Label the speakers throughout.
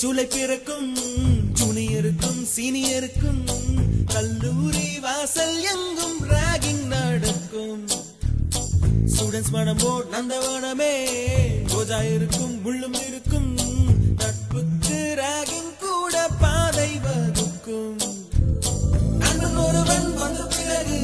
Speaker 1: ஜூலை பிறக்கும் ஜூனியருக்கும் சீனியருக்கும் கல்லூரி வாசல் எங்கும் ராகிங் நடக்கும். ஸ்டூடெண்ட்ஸ் மனமோ நந்தவனமே ரோஜா இருக்கும் முள்ளும் இருக்கும் நட்புக்கு ராகிங் கூட பாதை வகுக்கும். அன்பன் ஒருவன் வந்து பிறகு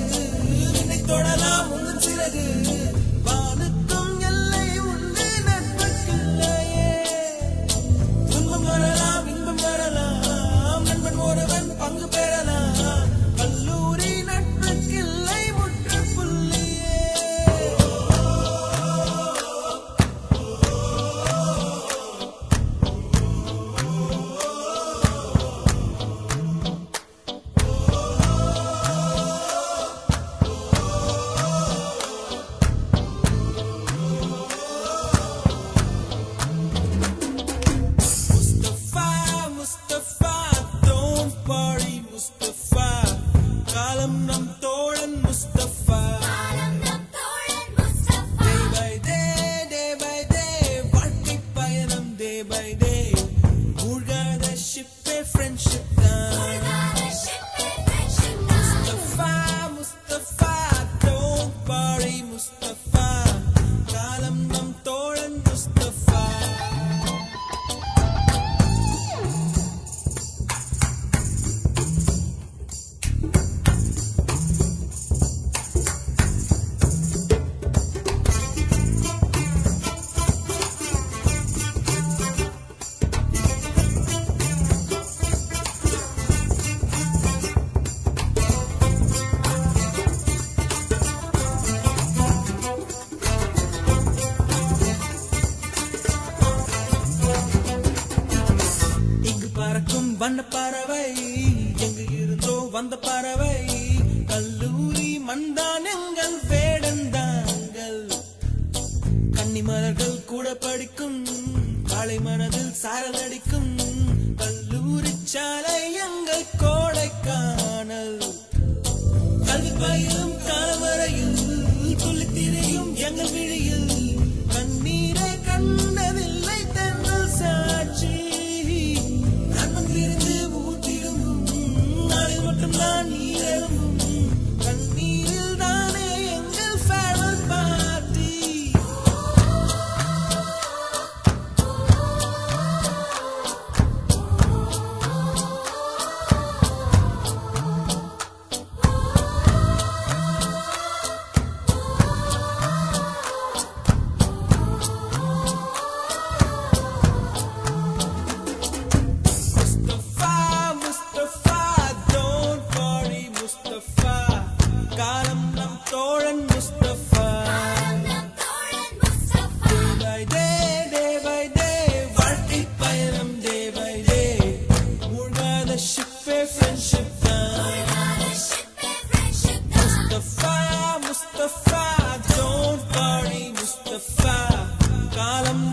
Speaker 1: வண்ண பறவை. எங்கு இருந்தோ வந்த பறவை. கல்லூரி மண்தான் எங்கள் வேடந்தாங்கள் கன்னிமலர்கள் கூட படிக்கும் காலை மனதில் சாரல் கல்லூரி சாலை எங்கள் கோ காலம்